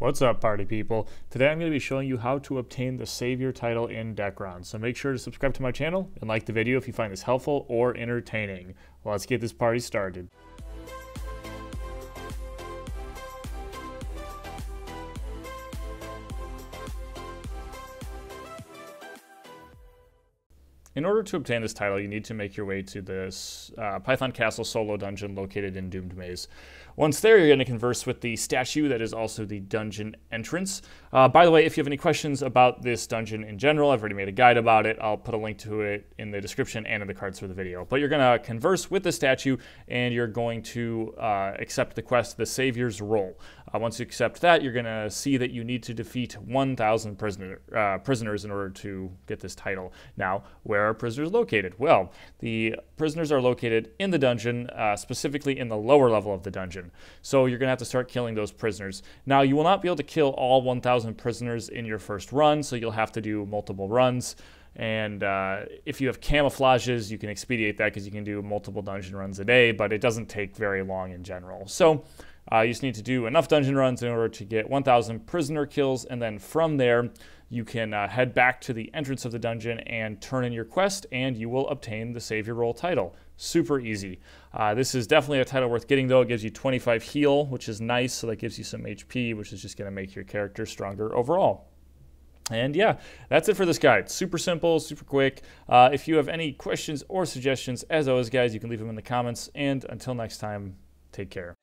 What's up, party people? Today I'm going to be showing you how to obtain the Savior title in Dekaron, so make sure to subscribe to my channel and like the video if you find this helpful or entertaining. Let's get this party started. In order to obtain this title, you need to make your way to this uh, Python Castle solo dungeon located in Doomed Maze. Once there, you're going to converse with the statue that is also the dungeon entrance. Uh, by the way, if you have any questions about this dungeon in general, I've already made a guide about it. I'll put a link to it in the description and in the cards for the video. But you're going to converse with the statue, and you're going to uh, accept the quest, the Savior's Role. Uh, once you accept that, you're going to see that you need to defeat 1,000 prisoner, uh, prisoners in order to get this title. Now, where are prisoners located? Well, the prisoners are located in the dungeon, uh, specifically in the lower level of the dungeon. So you're going to have to start killing those prisoners. Now, you will not be able to kill all 1,000 prisoners in your first run, so you'll have to do multiple runs. And uh, if you have camouflages, you can expedite that because you can do multiple dungeon runs a day, but it doesn't take very long in general. So uh, you just need to do enough dungeon runs in order to get 1,000 prisoner kills, and then from there, you can uh, head back to the entrance of the dungeon and turn in your quest, and you will obtain the Savior Role title. Super easy. Uh, this is definitely a title worth getting, though. It gives you 25 heal, which is nice, so that gives you some HP, which is just going to make your character stronger overall. And yeah, that's it for this guide. Super simple, super quick. Uh, if you have any questions or suggestions, as always, guys, you can leave them in the comments. And until next time, take care.